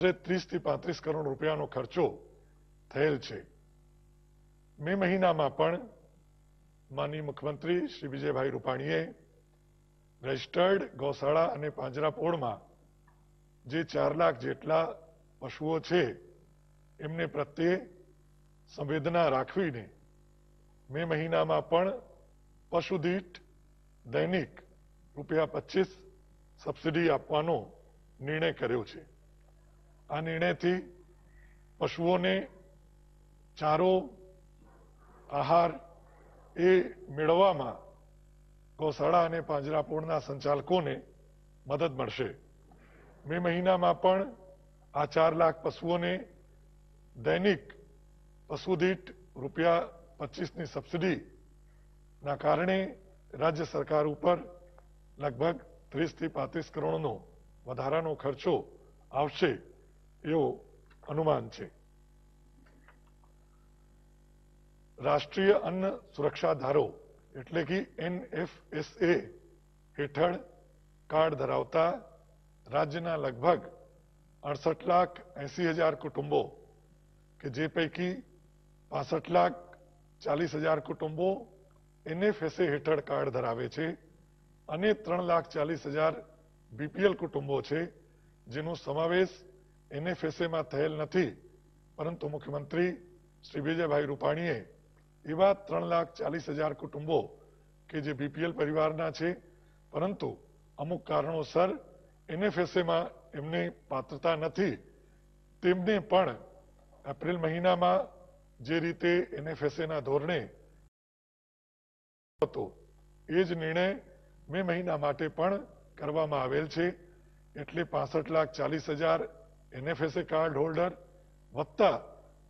ત્રીસથી પાંત્રીસ કરોડ રૂપિયાનો ખર્ચો થયેલ છે. મે મહિનામાં પણ માનનીય મુખ્યમંત્રી શ્રી વિજયભાઈ રૂપાણીએ રજિસ્ટર્ડ ગૌશાળા અને પાંજરાપોળમાં જે ચાર લાખ જેટલા પશુઓ છે, એમને પ્રત્યે સંવેદના રાખવીને મે મહિનામાં પણ પશુદીઠ દૈનિક રૂપિયા પચીસ સબસિડી આપવાનો નિર્ણય કર્યો છે. આ નિર્ણયથી પશુઓને ચારો, આહાર એ મેળવવામાં ગૌશાળા અને પાંજરાપોળના સંચાલકોને મદદ મળશે. મે મહિનામાં પણ આ ચાર લાખ પશુઓને દૈનિક પશુ રૂપિયા પચીસની સબસિડીના કારણે રાજ્ય સરકાર ઉપર લગભગ ત્રીસથી પાંત્રીસ કરોડનો વધારાનો ખર્ચો આવશે. એવું અનુમાન છે. રાષ્ટ્રીય અન્ન સુરક્ષા ધારો એટલે કે એનએફએસએ હેઠળ કાર્ડ ધરાવતા રાજ્યના લગભગ અડસઠ લાખ એસી હજાર કુટુંબો કે જે પૈકી પાસઠ લાખ ચાલીસ હજાર કુટુંબો એનએફએસએ હેઠળ કાર્ડ ધરાવે છે અને ત્રણ લાખ ચાલીસ હજાર બીપીએલ કુટુંબો છે જેનો સમાવેશ એનએફએસએમાં થયેલ નથી. પરંતુ મુખ્યમંત્રી શ્રી વિજયભાઈ રૂપાણીએ એવા ત્રણ લાખ ચાલીસ હજાર કુટુંબો કે જે બીપીએલ પરિવારના છે, પરંતુ અમુક કારણોસર એનએફએસએમાં એમને પાત્રતા નથી. તેમને પણ એપ્રિલ મહિનામાં જે રીતે એનએફએસએના ધોરણે હતો, એ જ નિર્ણય મે મહિના માટે પણ કરવામાં આવેલ છે. એટલે પાસઠ લાખ ચાલીસ હજાર એનએફએસએ કાર્ડ હોલ્ડર વત્તા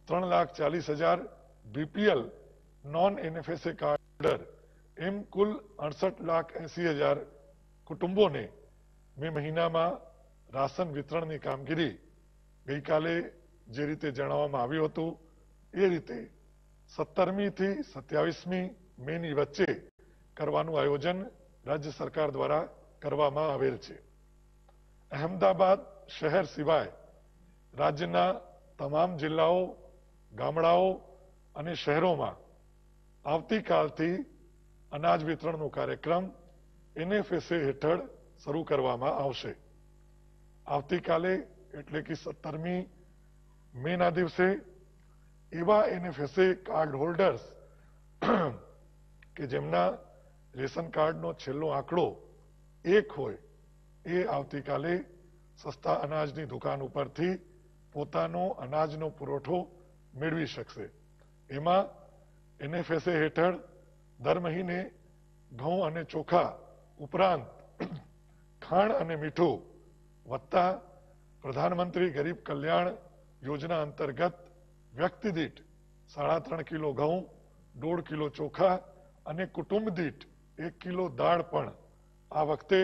ત્રણ લાખ ચાલીસ હજાર BPL non NFSA card holder. એમ કુલ અડસઠ લાખ એસી હજાર કુટુંબોને મે મહિનામાં રાશન વિતરણની કામગીરી ગઈકાલે જે રીતે જણાવવામાં આવ્યું હતું, એ રીતે સત્તરમી થી સત્યાવીસમી મેની વચ્ચે કરવાનું આયોજન રાજ્ય સરકાર દ્વારા કરવામાં આવેલ છે. અહેમદાબાદ શહેર સિવાય રાજ્યના તમામ જિલ્લાઓ, ગામડાઓ અને શહેરોમાં આવતીકાલથી અનાજ વિતરણનો કાર્યક્રમ એનએફએસએ હેઠળ શરૂ કરવામાં આવશે. આવતીકાલે એટલે કે સત્તરમી મેના દિવસે એવા એનએફએસએ કાર્ડ હોલ્ડર્સ કે જેમના રેશન કાર્ડનો છેલ્લો આંકડો એક હોય, એ આવતીકાલે સસ્તા અનાજની દુકાન ઉપરથી પોતાનો અનાજનો પુરવઠો મેળવી શકશે. એમાં એનએફએસએ હેઠળ દર મહિને ઘઉં અને ચોખા ઉપરાંત ખાંડ અને મીઠું વત્તા પ્રધાનમંત્રી ગરીબ કલ્યાણ યોજના અંતર્ગત વ્યક્તિ દીઠ સાડા ત્રણ કિલો ઘઉં, દોઢ કિલો ચોખા અને કુટુંબ દીઠ એક કિલો દાળ પણ આ વખતે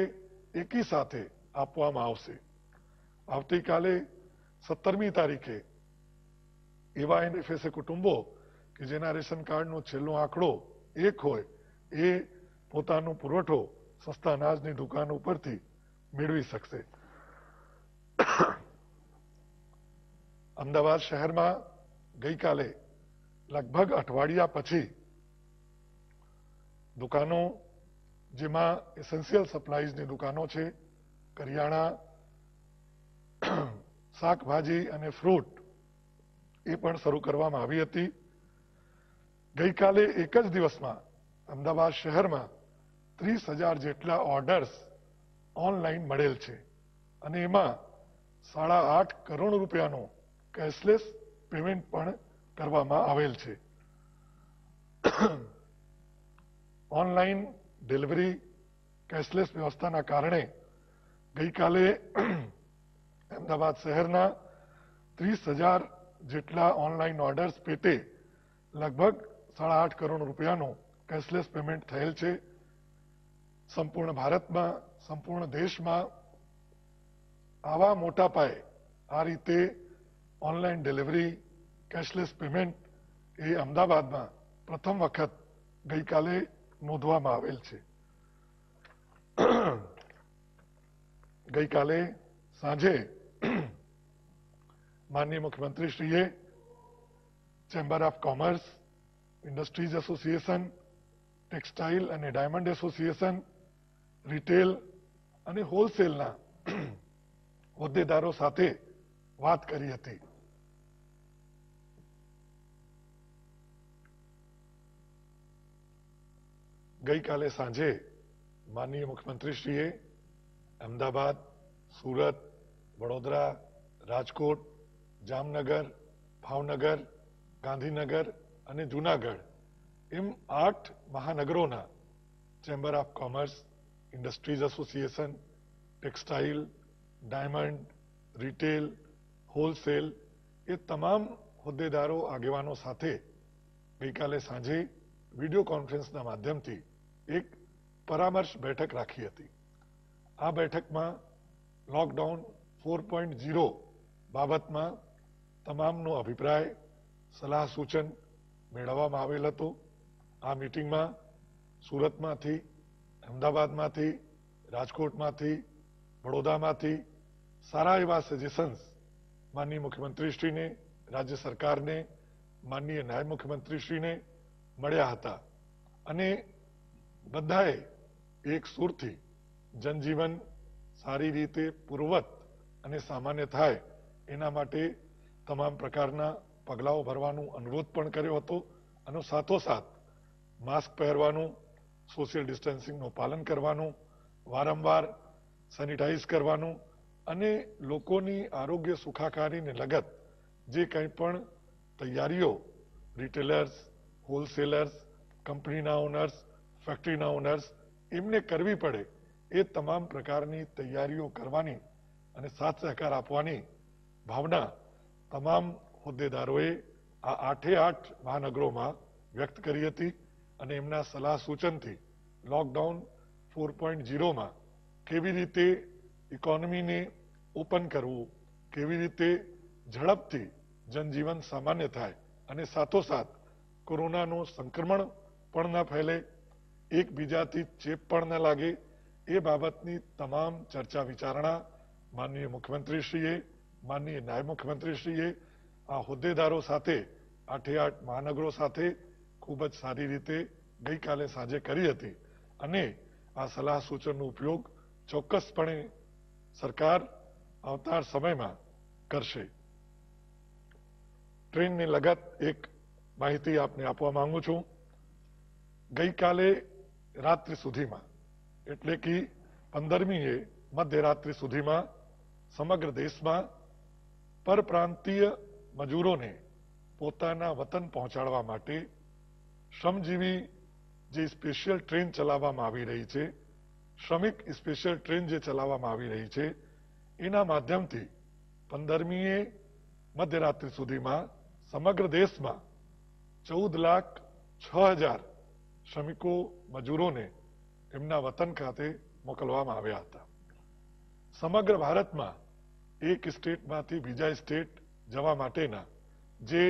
એકી સાથે આપવામાં આવશે. આવતીકાલે સત્તરમી તારીખે એવા એનએફએસએ કુટુંબો કે જેના રેશન કાર્ડનો છેલ્લો આંકડો એક હોય, એ પોતાનો પુરવઠો સસ્તા અનાજની દુકાન ઉપરથી મેળવી શકશે. અમદાવાદ શહેરમાં ગઈકાલે લગભગ અઠવાડિયા પછી દુકાનો, જેમાં એસેન્શિયલ સપ્લાયઝની દુકાનો છે, કરિયાણા શાકભાજી અને ફ્રૂટ એ પણ શરૂ કરવામાં આવી હતી. ગઈકાલે એક જ દિવસમાં અમદાવાદ શહેરમાં ત્રીસ હજાર જેટલા ઓર્ડર્સ ઓનલાઈન મળેલ છે અને એમાં સાડા આઠ કરોડ રૂપિયાનો કેશલેસ પેમેન્ટ પણ કરવામાં આવેલ છે. ઓનલાઈન ડિલિવરી કેશલેસ વ્યવસ્થાના કારણે ગઈકાલે અમદાવાદ શહેરના ત્રીસ હજાર જેટલા ઓનલાઈન ઓર્ડર્સ પેટે લગભગ સાડા આઠ કરોડ રૂપિયાનો કેશલેસ પેમેન્ટ થયેલ છે. સંપૂર્ણ ભારતમાં, સંપૂર્ણ દેશમાં આવા મોટા પાયે આ રીતે ઓનલાઈન ડિલિવરી કેશલેસ પેમેન્ટ એ અમદાવાદમાં પ્રથમ વખત ગઈકાલે નોંધવામાં આવેલ છે. ગઈકાલે સાંજે માનનીય મુખ્યમંત્રીશ્રીએ chamber of commerce industries association textile અને ડાયમંડ એસોસિએશન રિટેલ અને હોલસેલના હોદ્દેદારો સાથે વાત કરી હતી. ગઈકાલે સાંજે માનનીય મુખ્યમંત્રીશ્રીએ અમદાવાદ, સુરત વડોદરા, રાજકોટ, જામનગર, ભાવનગર, ગાંધીનગર અને જુનાગઢ એમ આઠ મહાનગરોના chamber of commerce, industries association, textile, diamond, retail, wholesale એ તમામ હોદ્દેદારો, આગેવાનો સાથે ગઈકાલે સાંજે વીડિયો કોન્ફરન્સના માધ્યમથી એક પરામર્શ બેઠક રાખી હતી. આ બેઠકમાં લોકડાઉન ફોર પોઈન્ટ ઝીરો બાબતમાં તમામનો અભિપ્રાય સલાહ સૂચન મેળવવામાં આવેલ હતું. આ મિટિંગમાં સુરતમાંથી, અમદાવાદમાંથી, રાજકોટમાંથી, વડોદરામાંથી સારા એવા સજેશન્સ માનનીય મુખ્યમંત્રીશ્રીને, રાજ્ય સરકારને, માનનીય નાયબ મુખ્યમંત્રીશ્રીને મળ્યા હતા. અને બધાએ એક સુરથી જનજીવન સારી રીતે પૂર્વત અને સામાન્ય થાય, એના માટે તમામ પ્રકારના પગલાઓ ભરવાનું અનુરોધ પણ કર્યો હતો અને સાથોસાથ માસ્ક પહેરવાનું, સોશિયલ ડિસ્ટન્સિંગનું પાલન કરવાનું, વારંવાર સેનિટાઈઝ કરવાનું અને લોકોની આરોગ્ય સુખાકારીને લગત, જે કંઈ પણ તૈયારીઓ, રિટેલર્સ, હોલસેલર્સ, કંપનીના ઓનર્સ, ફેક્ટરીના ઓનર્સ, એમને કરવી પડે એ તમામ પ્રકારની તૈયારીઓ કરવાની અને સાથ સહકાર આપવાની ભાવના તમામ હોદ્દેદારોએ આ આઠે આઠ મહાનગરોમાં વ્યક્ત કરી હતી અને એમના સલાહ સૂચનથી લોકડાઉન ફોર પોઈન્ટ ઝીરોમાં કેવી રીતે ઇકોનોમીને ઓપન કરવું, કેવી રીતે ઝડપથી જનજીવન સામાન્ય થાય અને સાથોસાથ કોરોનાનું સંક્રમણ પણ ન ફેલે, એકબીજાથી ચેપ પણ ન લાગે, એ બાબતની તમામ ચર્ચા વિચારણા માનનીય મુખ્યમંત્રીશ્રીએ, માનનીય નાયબ મુખ્યમંત્રીશ્રીએ આ હોદ્દેદારો સાથે, આઠે આઠ મહાનગરો સાથે ખૂબ જ સારી રીતે ગઈકાલે સાંજે કરી હતી. અને આ સલાહ સૂચનનો ઉપયોગ ચોક્કસપણે સરકાર આવતાર સમયમાં કરશે. ટ્રેનની લગત એક માહિતી આપને આપવા માંગુ છું. ગઈકાલે રાત્રિ સુધીમાં, એટલે કે પંદરમીએ મધ્યરાત્રિ સુધીમાં સમગ્ર દેશમાં પરપ્રાંતીય મજૂરોને પોતાના વતન પહોંચાડવા માટે શ્રમજીવી જે સ્પેશિયલ ટ્રેન ચલાવવામાં આવી રહી છે, શ્રમિક સ્પેશિયલ ટ્રેન જે ચલાવવામાં આવી રહી છે, એના માધ્યમથી પંદરમીએ મધ્યરાત્રિ સુધીમાં સમગ્ર દેશમાં ચૌદ લાખ છ હજાર શ્રમિકો, મજૂરોને એમના વતન ખાતે મોકલવામાં આવ્યા હતા. સમગ્ર ભારતમાં એક સ્ટેટમાંથી બીજા સ્ટેટ જવા માટેના જે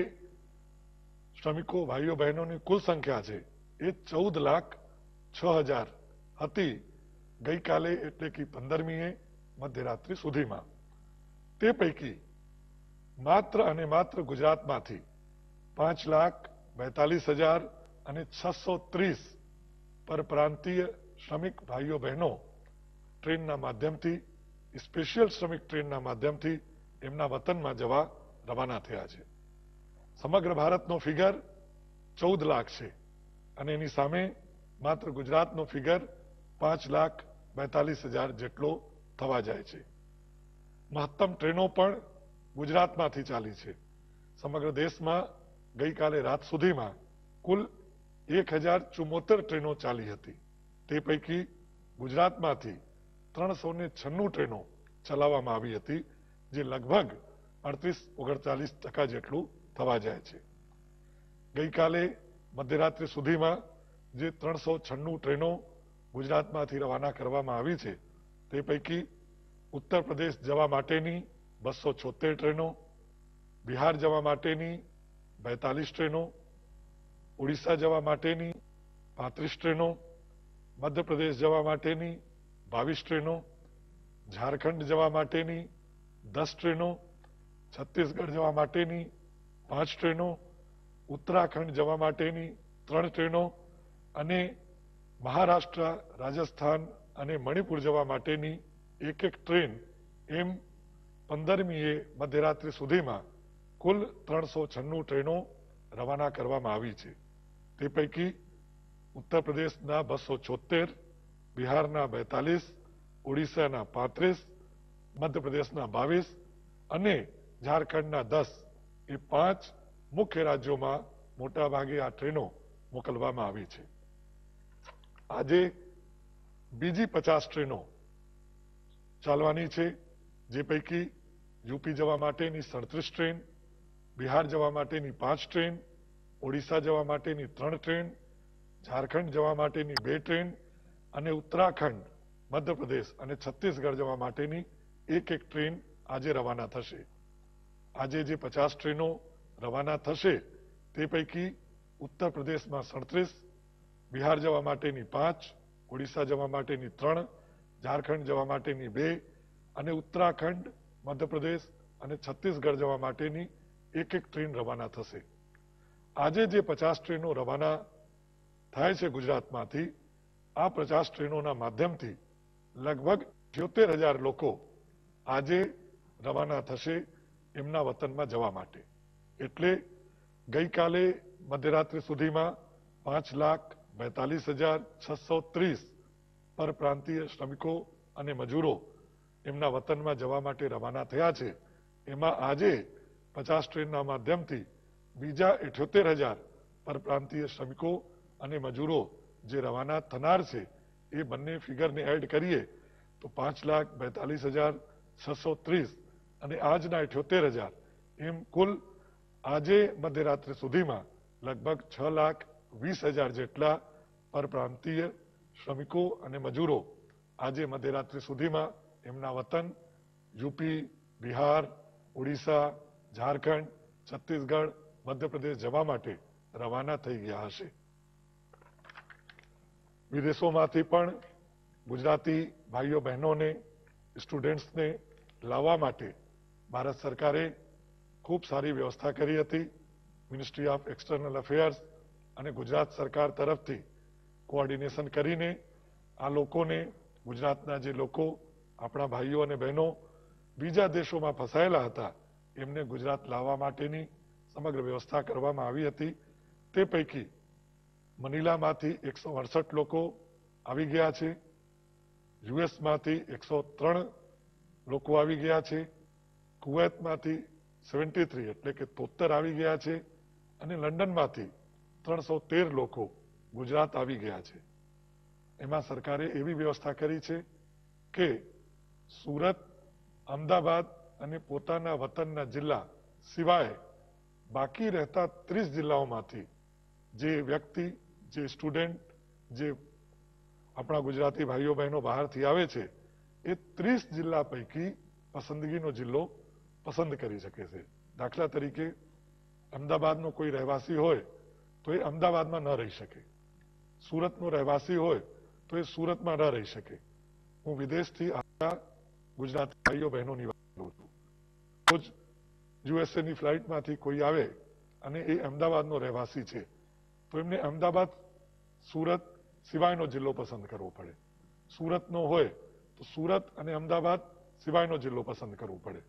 શ્રમિકો ભાઈઓ બહેનોની કુલ સંખ્યા છે, એ ચૌદ લાખ છ હજાર હતી ગઈકાલે એટલે કે પંદરમીએ મધ્યરાત્રિ સુધીમાં. તે પૈકી માત્ર અને માત્ર ગુજરાતમાંથી પાંચ લાખ બેતાલીસ હજાર અને છસો ત્રીસ પરપ્રાંતીય શ્રમિક ભાઈઓ બહેનો ટ્રેનના માધ્યમથી સ્પેશિયલ શ્રમિક ટ્રેનના માધ્યમથી એમના વતનમાં જવા રવાના થયા છે. સમગ્ર ભારતનો ફિગર ચૌદ લાખ છે અને એની સામે માત્ર ગુજરાતનો ફિગર પાંચ લાખ બેતાલીસ હજાર જેટલો થવા જાય છે. મહત્તમ ટ્રેનો પણ ગુજરાતમાંથી ચાલી છે. સમગ્ર દેશમાં ગઈકાલે રાત સુધીમાં કુલ એક હજાર ચુમ્મોતેર ટ્રેનો ચાલી હતી. તે પૈકી ગુજરાતમાંથી ત્રણસો ને છન્નું ટ્રેનો ચલાવવામાં આવી હતી, જે લગભગ અડત્રીસ ઓગણચાલીસ ટકા જેટલું થવા જાય છે. ગઈકાલે મધ્યરાત્રિ સુધીમાં જે ત્રણસો છન્નું ટ્રેનો ગુજરાતમાંથી રવાના કરવામાં આવી છે, તે પૈકી ઉત્તર પ્રદેશ જવા માટેની બસો છોતેર ટ્રેનો, બિહાર જવા માટેની બેતાલીસ ટ્રેનો, ઓડિશા જવા માટેની પાંત્રીસ ટ્રેનો, મધ્યપ્રદેશ જવા માટેની બાવીસ ટ્રેનો, ઝારખંડ જવા માટેની દસ ટ્રેનો, છત્તીસગઢ જવા માટેની પાંચ ટ્રેનો, ઉત્તરાખંડ જવા માટેની ત્રણ ટ્રેનો અને મહારાષ્ટ્ર, રાજસ્થાન અને મણિપુર જવા માટેની એક એક ટ્રેન એમ પંદરમીએ મધ્યરાત્રિ સુધીમાં કુલ ત્રણસો છન્નું ટ્રેનો રવાના કરવામાં આવી છે. તે પૈકી ઉત્તર પ્રદેશના બસો છોતેર બિહારના બેતાલીસ, ઓડિશાના પાંત્રીસ, મધ્યપ્રદેશના બાવીસ અને ઝારખંડના દસ એ પાંચ મુખ્ય રાજ્યોમાં મોટાભાગે આ ટ્રેનો મોકલવામાં આવી છે. આજે બીજી પચાસ ટ્રેનો ચાલવાની છે. જે પૈકી યુપી જવા માટેની સડત્રીસ ટ્રેન, બિહાર જવા માટેની પાંચ ટ્રેન, ઓડિશા જવા માટેની ત્રણ ટ્રેન, ઝારખંડ જવા માટેની બે ટ્રેન અને ઉત્તરાખંડ, મધ્યપ્રદેશ અને છત્તીસગઢ જવા માટેની એક એક ટ્રેન આજે રવાના થશે. આજે જે પચાસ ટ્રેનો રવાના થશે, તે પૈકી ઉત્તર પ્રદેશમાં સડત્રીસ, બિહાર જવા માટેની પાંચ, ઓડિશા જવા માટેની ત્રણ, ઝારખંડ જવા માટેની બે અને ઉત્તરાખંડ, મધ્યપ્રદેશ અને છત્તીસગઢ જવા માટેની એક એક ટ્રેન રવાના થશે. આજે જે પચાસ ટ્રેનો રવાના થાય છે ગુજરાતમાંથી આ પચાસ ટ્રેનોના માધ્યમથી લગભગ છોતેર હજાર લોકો આજે રવાના થશે એમના વતનમાં જવા માટે. એટલે ગઈકાલે મધ્યરાત્રિ સુધીમાં પાંચ લાખ બેતાલીસ હજાર છસો ત્રીસ પરપ્રાંતીય શ્રમિકો અને મજૂરો એમના વતનમાં જવા માટે રવાના થયા છે. એમાં આજે પચાસ ટ્રેનના માધ્યમથી બીજા અઠ્યોતેર હજાર પરપ્રાંતીય શ્રમિકો અને મજૂરો જે રવાના થનાર છે, એ બંને ફિગરને એડ કરીએ, તો પાંચ લાખ બેતાલીસ હજાર છસો ત્રીસ અને આજના અઠ્યોતેર હજાર. એમ કુલ આજે મધ્યરાત્રિ સુધીમાં લગભગ છ લાખ વીસ હજાર જેટલા પરપ્રાંતીય શ્રમિકો અને મજૂરો આજે મધ્યરાત્રિ સુધીમાં એમના વતન યુપી, બિહાર, ઓડિશા, ઝારખંડ, છત્તીસગઢ, મધ્યપ્રદેશ જવા માટે રવાના થઈ ગયા હશે. વિદેશોમાંથી પણ ગુજરાતી ભાઈઓ બહેનોને સ્ટુડન્ટ્સને લાવવા માટે ભારત સરકારે ખૂબ સારી વ્યવસ્થા કરી હતી. મિનિસ્ટ્રી ઓફ એક્સટર્નલ અફેર્સ અને ગુજરાત સરકાર તરફથી કોઓર્ડિનેશન કરીને આ લોકોને, ગુજરાતના જે લોકો, આપણા ભાઈઓ અને બહેનો બીજા દેશોમાં ફસાયેલા હતા, એમને ગુજરાત લાવવા માટેની સમગ્ર વ્યવસ્થા કરવામાં આવી હતી. તે પૈકી મનીલામાંથી એકસો અડસઠ લોકો આવી ગયા છે. યુએસમાંથી એકસો ત્રણ લોકો આવી ગયા છે. કુવૈતમાંથી સેવન્ટી થ્રી, એટલે કે તોતેર આવી ગયા છે અને લંડનમાંથી ત્રણસો તેર લોકો ગુજરાત આવી ગયા છે. એમાં સરકારે એવી વ્યવસ્થા કરી છે કે સુરત, અમદાવાદ અને પોતાના વતનના જિલ્લા સિવાય બાકી રહેતા ત્રીસ જિલ્લાઓમાંથી જે વ્યક્તિ, જે સ્ટુડન્ટ, જે આપણા ગુજરાતી ભાઈઓ બહેનો બહારથી આવે છે, એ ત્રીસ જિલ્લા પૈકી પસંદગીનો જિલ્લો પસંદ કરી શકે છે. દાખલા તરીકે, અમદાવાદનો કોઈ રહેવાસી હોય, તો એ અમદાવાદમાં ન રહી શકે. સુરતનો રહેવાસી હોય, તો એ સુરતમાં ન રહી શકે. હું વિદેશથી આવતા ગુજરાતી ભાઈઓ બહેનોની વાત કરું છું. રોજ યુએસએની ફ્લાઇટમાંથી કોઈ આવે અને એ અમદાવાદનો રહેવાસી છે તો એમને અમદાવાદ, સુરત સિવાયનો જિલ્લો પસંદ કરવો પડે. સુરતનો હોય તો સુરત અને અમદાવાદ સિવાયનો જિલ્લો પસંદ કરવો પડે.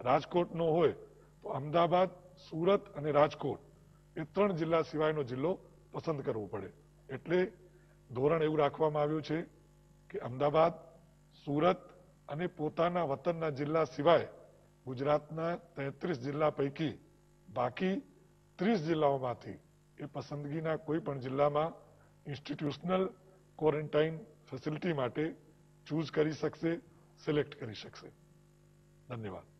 રાજકોટનો હોય તો અમદાવાદ, સુરત અને રાજકોટ એ ત્રણ જિલ્લા સિવાયનો જિલ્લો પસંદ કરવો પડે. એટલે ધોરણ એવું રાખવામાં આવ્યું છે કે અમદાવાદ, સુરત અને પોતાના વતનના જિલ્લા સિવાય ગુજરાતના તેત્રીસ જિલ્લા પૈકી બાકી ત્રીસ જિલ્લાઓમાંથી એ પસંદગીના કોઈ પણ જિલ્લામાં ઇન્સ્ટિટ્યુશનલ ક્વોરન્ટાઇન ફેસિલિટી માટે ચૂઝ કરી શકશે, સિલેક્ટ કરી શકશે. ધન્યવાદ.